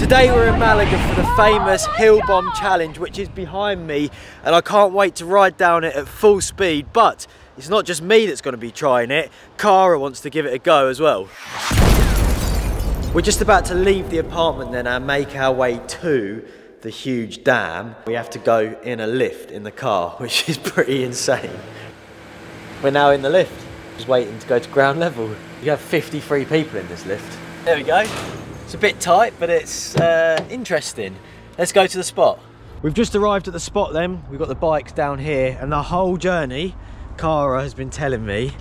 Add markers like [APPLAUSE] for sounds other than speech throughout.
Today we're in Malaga for the famous Hill Bomb Challenge, which is behind me, and I can't wait to ride down it at full speed. But it's not just me that's going to be trying it, Kara wants to give it a go as well. We're just about to leave the apartment then and make our way to the huge dam. We have to go in a lift in the car, [LAUGHS] which is pretty insane. We're now in the lift, just waiting to go to ground level. You have 53 people in this lift. There we go. It's a bit tight, but it's uh, interesting. Let's go to the spot. We've just arrived at the spot then. We've got the bikes down here, and the whole journey, Kara has been telling me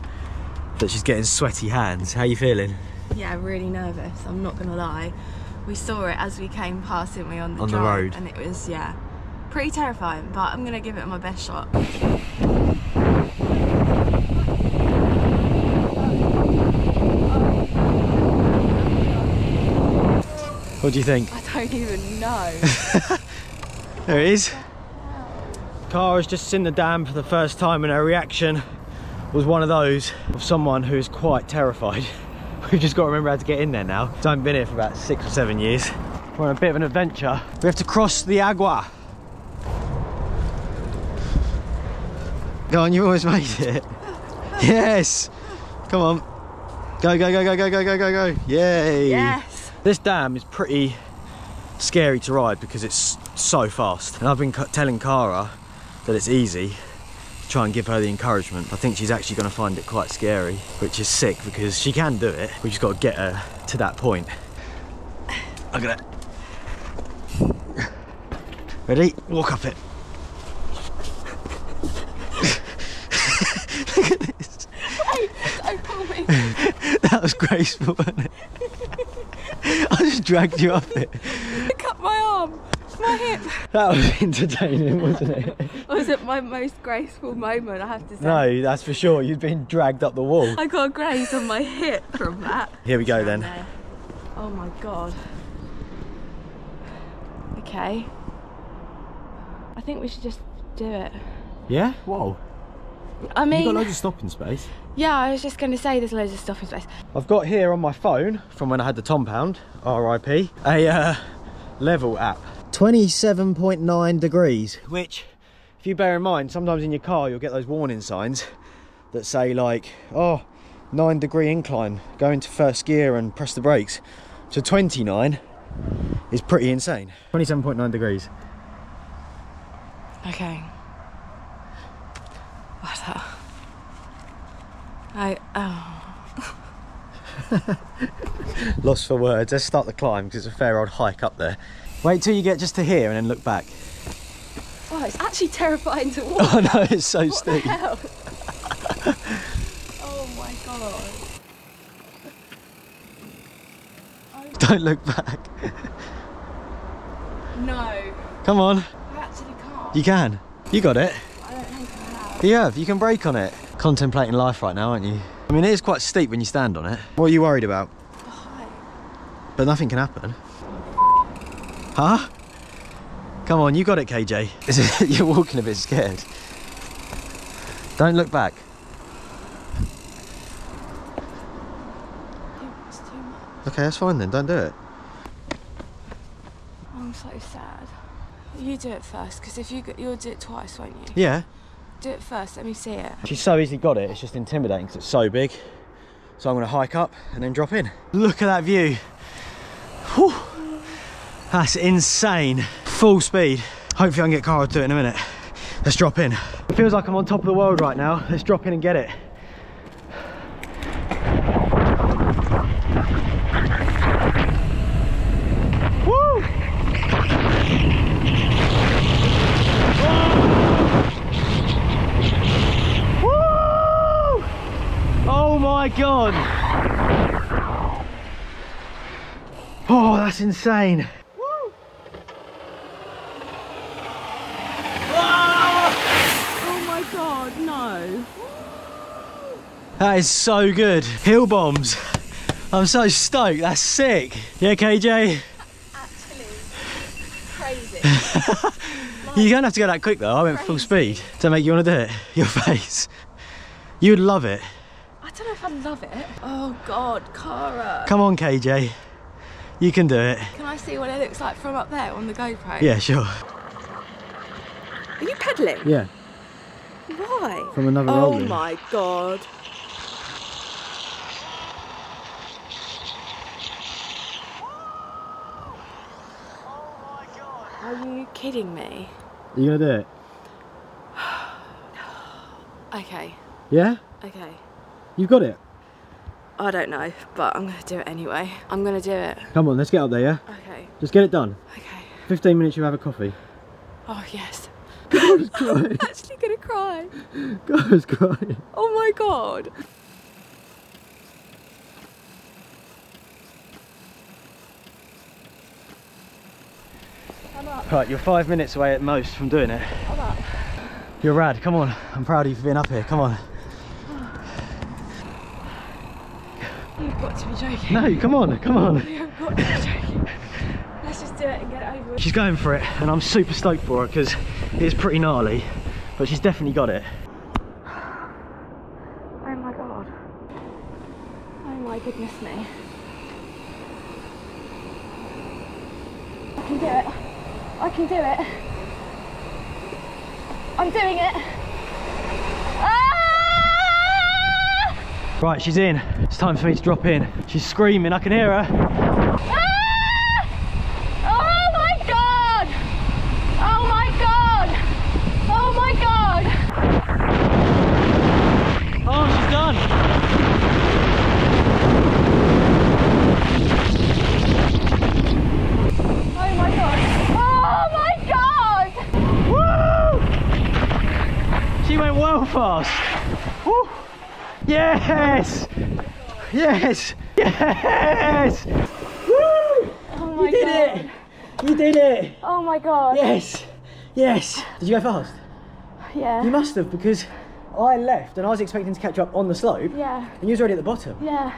that she's getting sweaty hands. How are you feeling? Yeah, really nervous. I'm not gonna lie. We saw it as we came past, didn't we, on the On the road. and it was yeah, pretty terrifying. But I'm gonna give it my best shot. What do you think? I don't even know. [LAUGHS] There it is. Car Kara's just seen the dam for the first time and her reaction was one of those of someone who's quite terrified. [LAUGHS] We've just got to remember how to get in there now. So I haven't been here for about six or seven years. We're on a bit of an adventure. We have to cross the Agua. Go on, you always made it. [LAUGHS] Yes. Come on. Go, go, go, go, go, go, go, go, go. Yay. yes. This dam is pretty scary to ride because it's so fast. And I've been telling Kara that it's easy to try and give her the encouragement. I think she's actually going to find it quite scary, which is sick because she can do it. We just got to get her to that point. Look at that. Ready? Walk up it. Look at this. Me. [LAUGHS] That was graceful, wasn't it? I dragged you up it. Pick up my arm, my hip. That was entertaining, wasn't it? Was it my most graceful moment? I have to say. No, that's for sure. You've been dragged up the wall. I got a graze on my hip from that. Here we go then. There. Oh my god. Okay. I think we should just do it. Yeah? Whoa. I mean, You've got loads of stopping space. Yeah, I was just going to say there's loads of stuff in space. I've got here on my phone, from when I had the Tom Pound, RIP, a uh, level app. 27.9 degrees, which, if you bear in mind, sometimes in your car you'll get those warning signs that say like, oh, nine degree incline, go into first gear and press the brakes. So 29 is pretty insane. 27.9 degrees. Okay. What the? I, oh. [LAUGHS] Lost for words. Let's start the climb because it's a fair old hike up there. Wait till you get just to here and then look back. Oh, it's actually terrifying to walk. Oh no, it's so what the steep. hell? [LAUGHS] oh my god. Don't look back. No. Come on, I actually can't. you can. You got it. I don't think I have. You have. You can brake on it. Contemplating life right now, aren't you? I mean, it is quite steep when you stand on it. What are you worried about? But nothing can happen. Huh? Come on, you got it, KJ. [LAUGHS] You're walking a bit scared. Don't look back. It's too much. Okay, that's fine then. Don't do it. I'm so sad. You do it first, because if you you'll do it twice, won't you? Yeah. Do it first. Let me see it. She's so easily got it, it's just intimidating because it's so big. So I'm gonna hike up and then drop in. Look at that view. Whew. That's insane. Full speed. Hopefully I can get Kara to do it in a minute. Let's drop in. It feels like I'm on top of the world right now. Let's drop in and get it. Woo! Oh my god! Oh, that's insane. Oh my god, no. That is so good. Hill bombs. I'm so stoked. That's sick. Yeah, KJ? Actually, [LAUGHS] crazy. You're gonna have to go that quick though. I went full speed. Does that make you want to do it? Your [LAUGHS] face. You'd love it. I don't know if I love it. Oh god, Kara. Come on, KJ. You can do it. Can I see what it looks like from up there on the GoPro? Yeah, sure. Are you pedaling? Yeah, Why? from another Oh my god. Are you kidding me? Are you gonna do it? [SIGHS] Okay, Yeah? okay. You've got it. I don't know, but I'm gonna do it anyway. I'm gonna do it. Come on, let's get up there, yeah? Okay, Just get it done. okay. 15 minutes, you have a coffee. Oh yes. [LAUGHS] God's crying. [LAUGHS] Actually gonna cry. God's crying. Oh my god. Right, you're five minutes away at most from doing it. I'm up. You're rad, come on. I'm proud of you for being up here, come on. You've got to be joking. No, come on, come on. [LAUGHS] You've got to be joking. Let's just do it and get it over with. She's going for it, and I'm super stoked for her because it's pretty gnarly, but she's definitely got it. Oh my god. Oh my goodness me. I can do it. I can do it. I'm doing it. Right, she's in. It's time for me to drop in. She's screaming, I can hear her. Ah! Oh my god! Oh my god! Oh my god! Oh, she's done. Oh my god! Oh my god! Woo! She went well fast. Woo! Yes! Yes! Yes! Woo! Oh my You did god! it! You did it! Oh my god! Yes! Yes! Did you go fast? Yeah. You must have because I left and I was expecting to catch up on the slope Yeah. and you was already at the bottom. Yeah.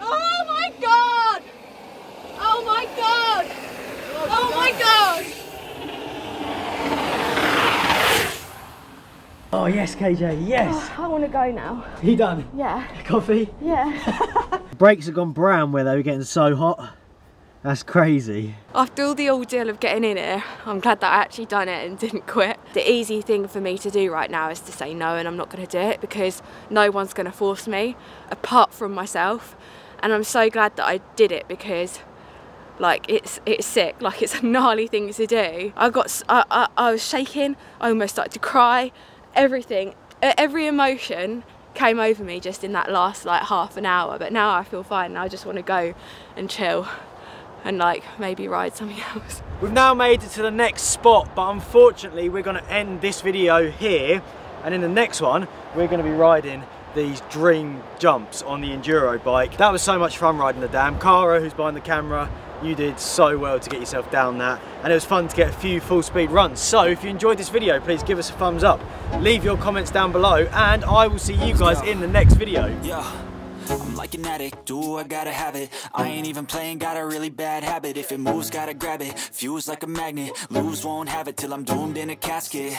Oh my god! Oh my god! Oh my god! Oh yes, KJ, yes! Oh, I want to go now. You done? Yeah. Coffee? Yeah. [LAUGHS] Brakes have gone brown where they were getting so hot. That's crazy. After all the ordeal of getting in here, I'm glad that I actually done it and didn't quit. The easy thing for me to do right now is to say no and I'm not going to do it because no one's going to force me apart from myself. And I'm so glad that I did it because like it's it's sick like it's a gnarly thing to do i got I I was shaking i almost started to cry everything every emotion came over me just in that last like half an hour but now i feel fine and i just want to go and chill and like maybe ride something [LAUGHS] else We've now made it to the next spot, but unfortunately we're going to end this video here. And in the next one, we're going to be riding these dream jumps on the enduro bike. That was so much fun riding the dam. Kara, who's behind the camera, you did so well to get yourself down that. And it was fun to get a few full speed runs. So if you enjoyed this video, please give us a thumbs up. Leave your comments down below and I will see you guys in the next video. Yeah. I'm like an addict, do I gotta have it I ain't even playing, got a really bad habit If it moves, gotta grab it, fuse like a magnet Lose, won't have it till I'm doomed in a casket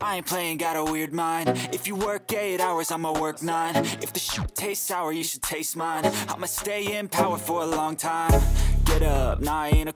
I ain't playing, got a weird mind If you work 8 hours, I'ma work 9 If the shoot tastes sour, you should taste mine I'ma stay in power for a long time Get up, nah I ain't a